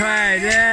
快点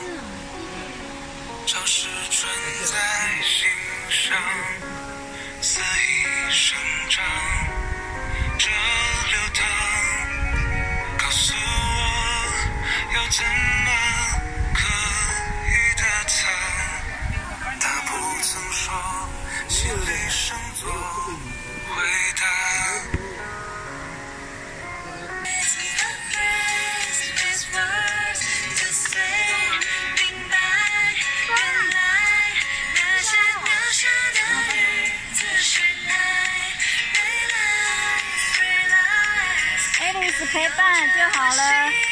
Yes. 就好了。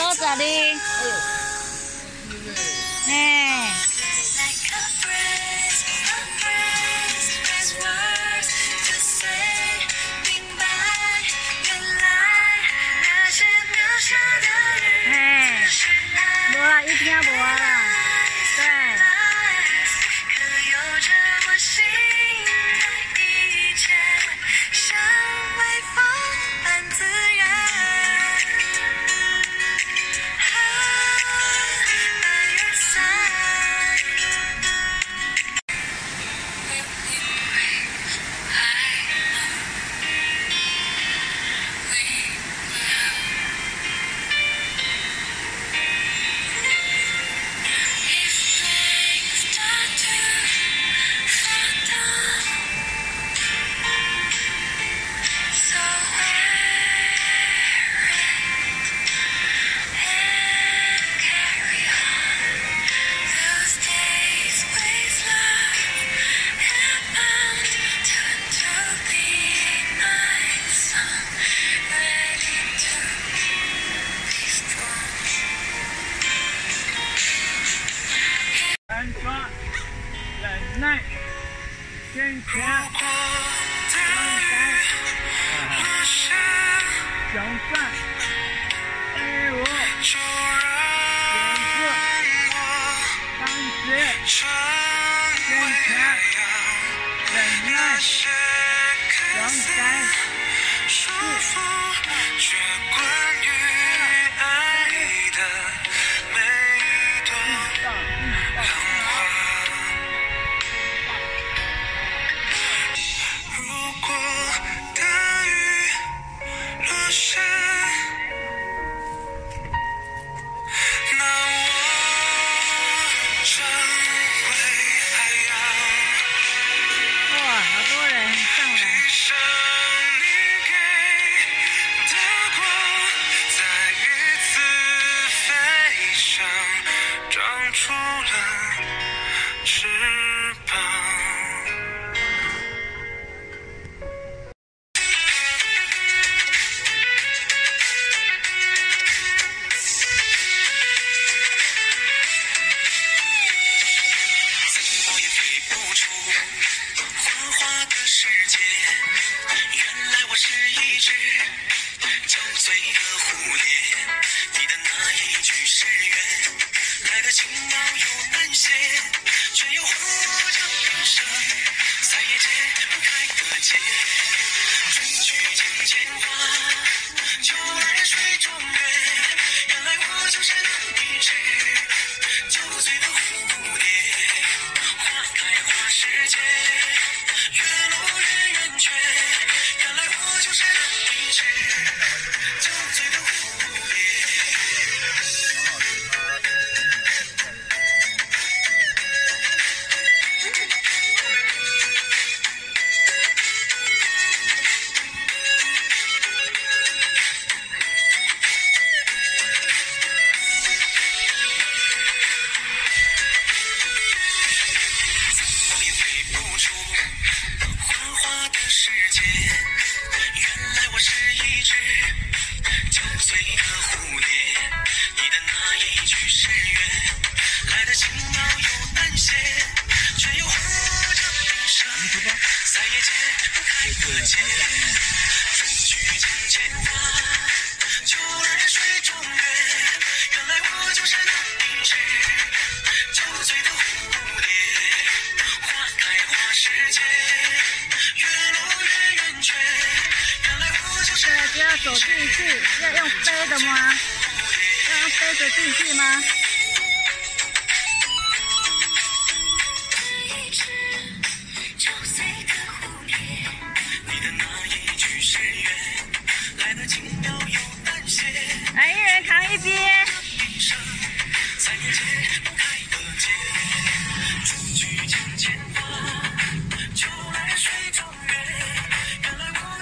一定会在。走这里。日月来得轻描又淡写却又换我这一生再也解开的结春去镜前花秋来水中月原来我就是那一只酒醉的蝴蝶花开花时节醉的蝴蝶这顿你吗？来一人扛一边。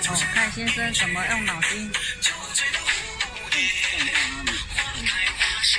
哦，看先生怎么用脑筋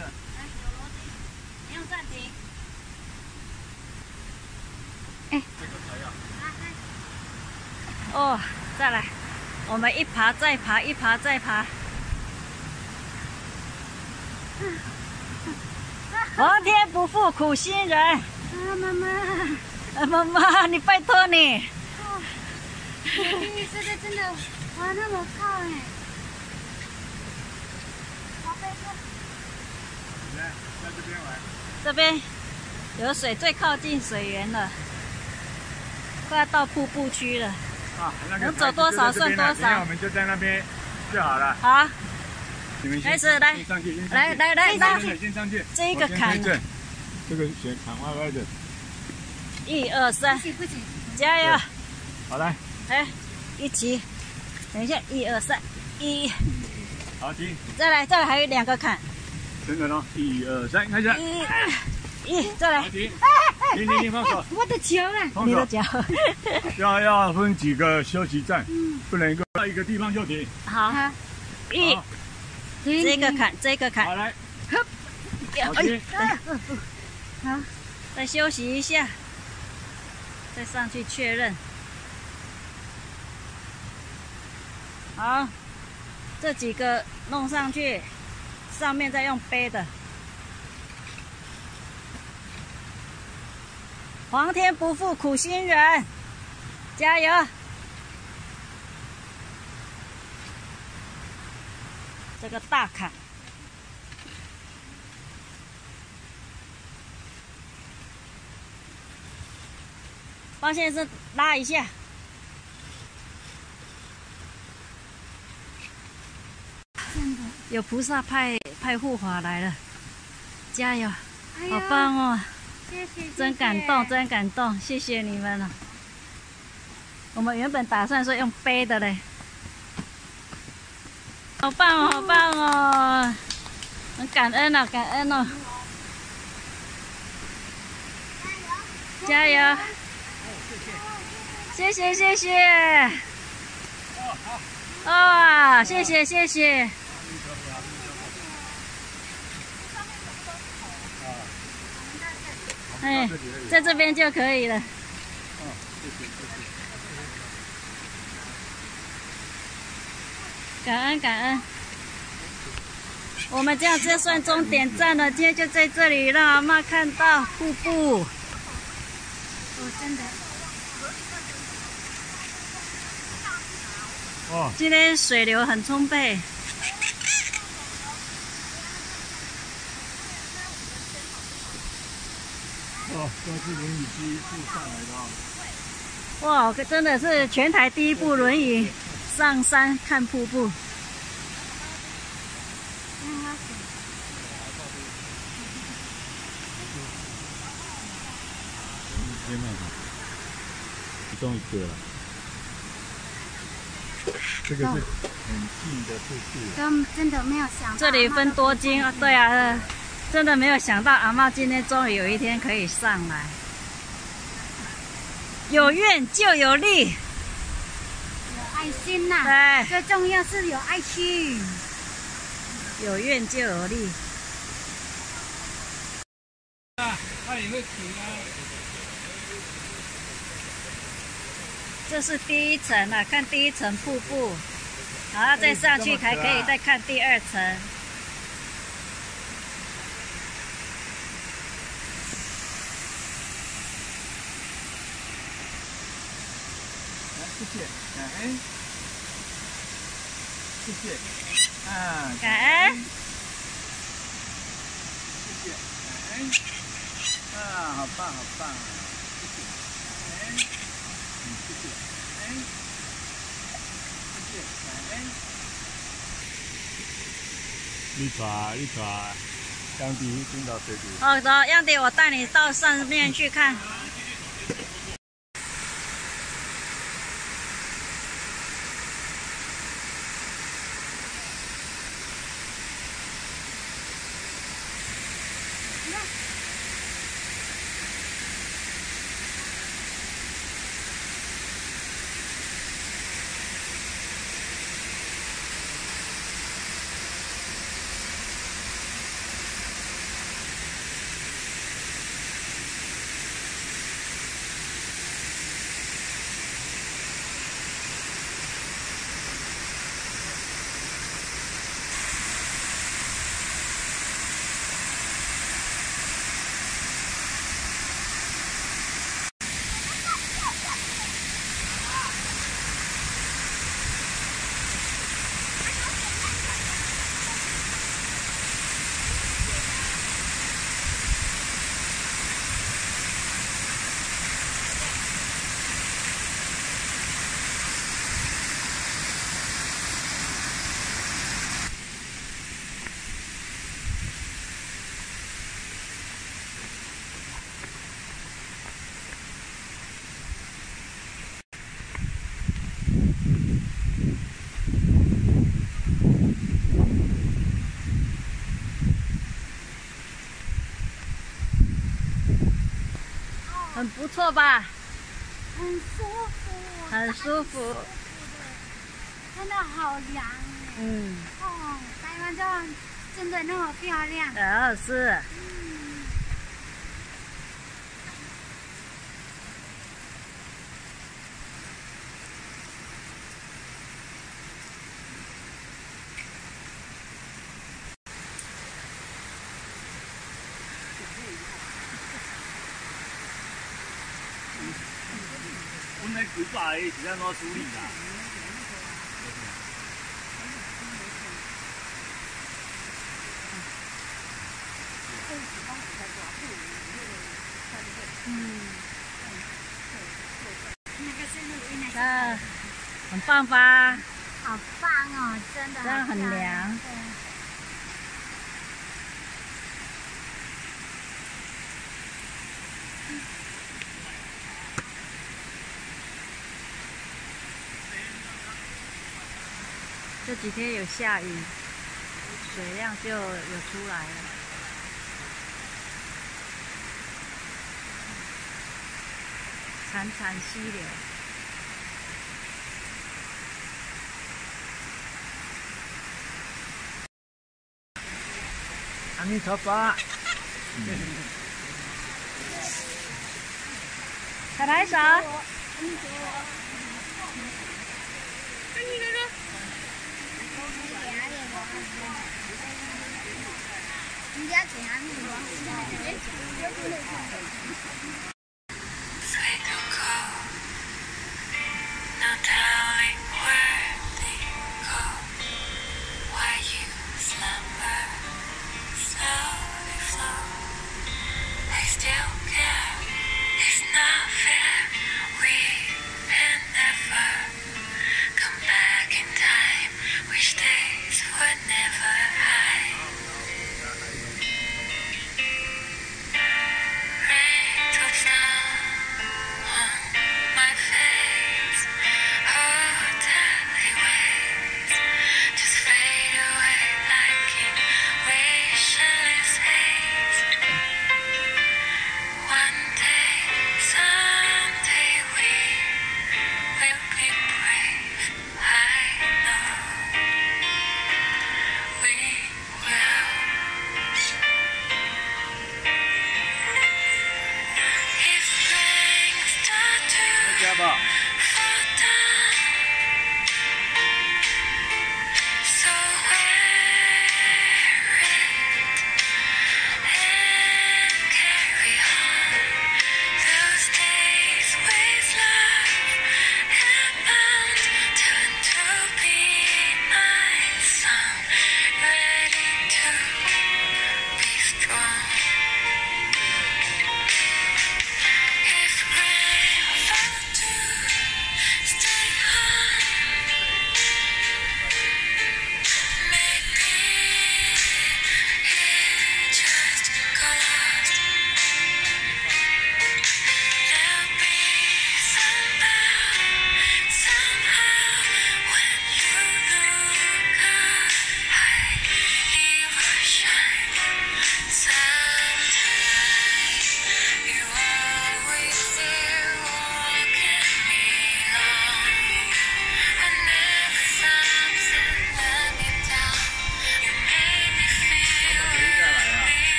哎，有暂停。这个才要。哦，再来，我们一爬再爬，一爬再爬。皇天不负苦心人，啊，妈妈，啊妈妈，你拜托你，第一次的真的哇那么高哎，好悲伤。来，在这边玩。这边有水，最靠近水源了，快要到瀑布区了。啊，那个能走多少算多少？等一下我们就在那边就好了。好，开始来。来来来先来上去，先上去。这一个坎，这个选坎歪歪的。一二三加油！好来，来，一起。等一下，一二三，一，好停，再来，再来，还有两个坎，等等哦，一二三，开始。一，一，再来。停，停停停，放手，我的脚呢。放手。你的脚，要要分几个休息站，不能够在一个地方就停。好，好，一，好这个坎，这个好坎，好停。好，再休息一下，再上去确认。好，这几个弄上去，上面再用背的。皇天不负苦心人，加油！这个大坎。方先生拉一下。真的，有菩萨派派护法来了，加油！哎好棒哦，谢谢，真感动，真感动，谢谢你们了。我们原本打算说用背的嘞，好棒哦，好棒哦，很感恩哦，感恩哦，加油！谢谢谢谢，哇，谢谢谢谢。哎，在这边就可以了。感恩感恩，我们这样就算终点站了。今天就在这里让阿妈看到瀑布。我真的，哦，今天水流很充沛，哦，这是轮椅第一次上来的啊。哇，真的是全台第一部轮椅上山看瀑布。天哪，其中一个了。这个是很近的瀑布。都真的没有想到这里分多金啊，对啊，呃真的没有想到阿妈今天终于有一天可以上来。有愿就有力，有爱心呐、对，最重要是有爱心。有愿就有力。啊，它也会停啊。这是第一层啊，看第一层瀑布，然后再上去还可以再看第二层。谢，感恩，谢，啊，感恩，谢。谢，感恩，啊，好棒，好棒，谢谢，感恩，嗯，谢谢，感恩，谢。谢，感恩。你带，你带，当地领导水土。好的，杨迪，我带你到上面去看。不错吧？很舒服，很舒服，真的好凉！嗯，哦，台湾这真的那么漂亮？哦，是。的？嗯，很棒吧？好棒哦，真的，真的很凉。几天有下雨，水量就有出来了。潺潺溪流，阿弥陀佛。再来一首。怎样？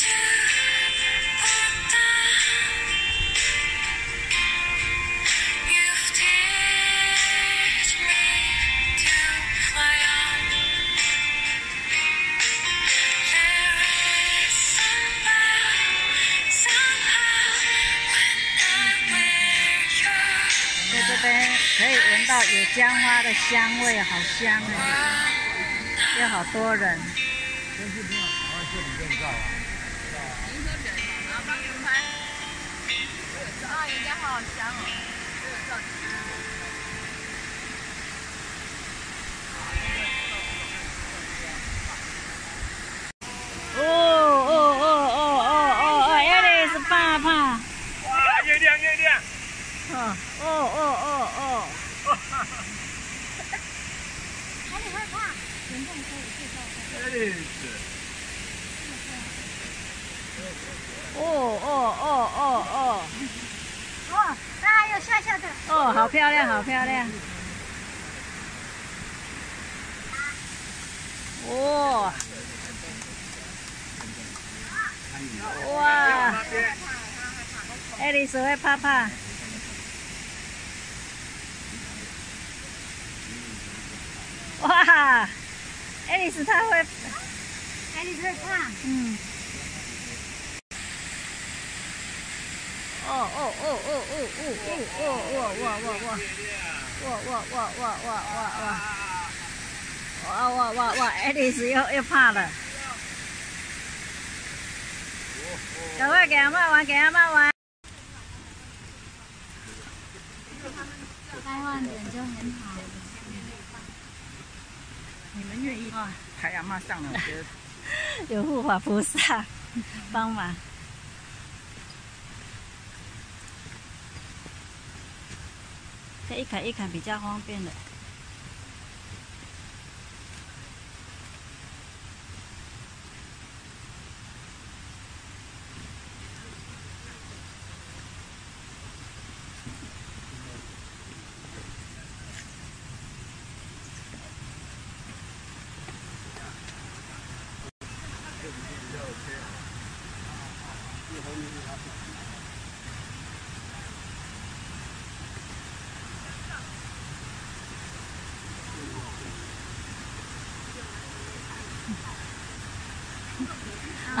yeah，我在这边可以闻到野姜花的香味好香啊有好多人。哦哦哦哦哦！哇，那还有下下的。哦，好漂亮，好漂亮。哇、哦！哇！爱丽丝会怕怕。哇！爱丽丝她会，爱丽丝会怕，嗯。哦哦哦哦哦哦哦哦哇哇哇哇哇哇哇哇哇哇哇！哇哇哇哇！爱丽丝又又怕了，赶快给阿妈玩，给阿妈玩。开放点就很好。愿意啊，太阳妈上了，我觉得有护法菩萨帮忙。这一砍一砍比较方便的。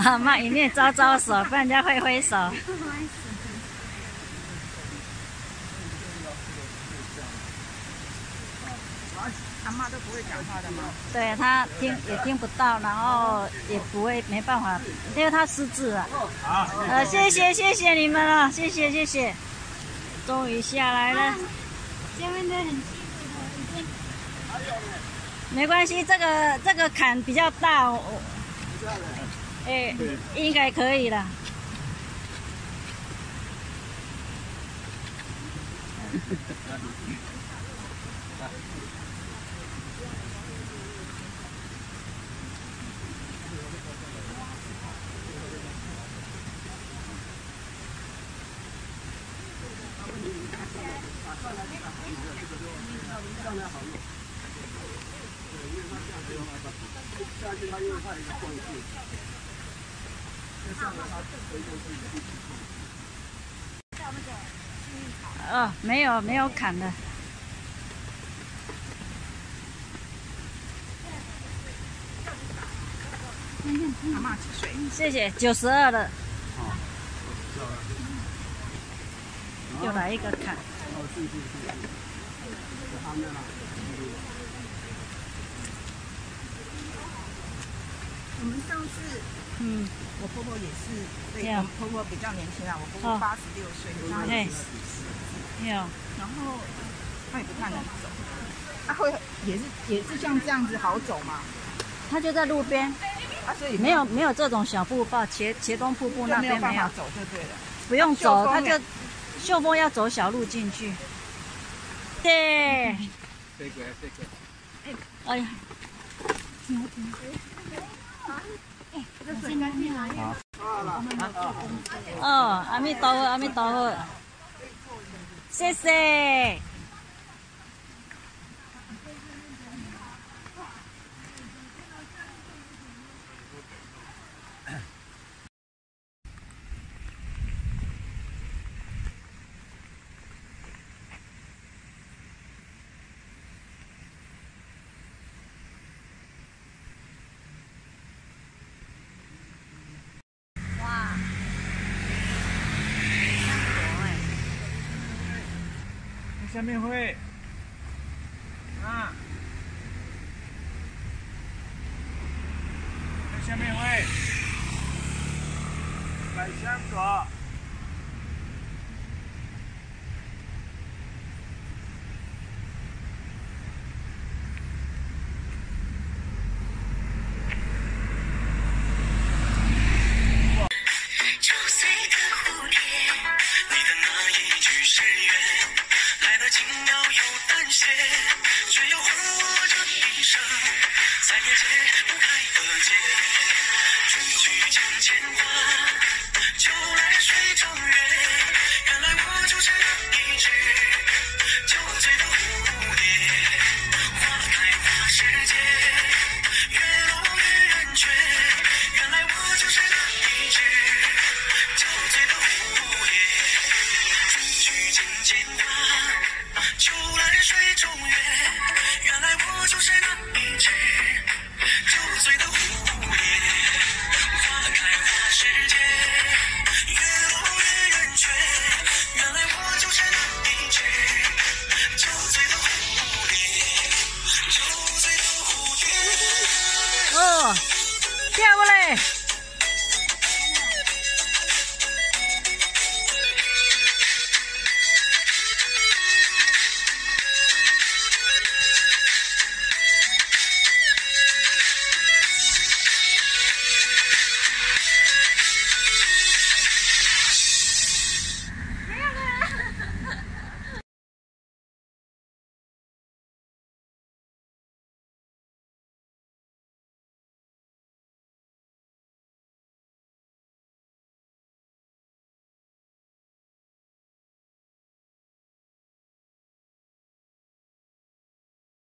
阿妈一面招招手，不然人家挥挥手。阿妈都不会讲话的吗？对他听也听不到，然后也不会没办法，因为他失智了。好，呃，谢谢谢谢你们了，谢谢谢谢，终于下来了。前面的很辛苦的，没关系，这个这个坎比较大，我哎应该可以了的哦，没有没有砍的。谢谢，九十二的。又来一个砍。我们上次嗯，我婆婆也是，对，这样我婆婆比较年轻啊，我婆哦。婆八十六岁，她嘿也是，有然后她也不太能走，她会也是也是像这样子好走嘛，他就在路边，啊，所以没有没有这种小步道，斜斜东瀑布那边没有，走就对了。不用走，秀峰呢他就秀峰要走小路进去。对，这个这个，哎呀，现在进来。哦，阿弥陀佛，阿弥陀佛，谢谢。见面会。却要换我这一生，再也解不开的结，春去见前花，秋来水中月。原来我就是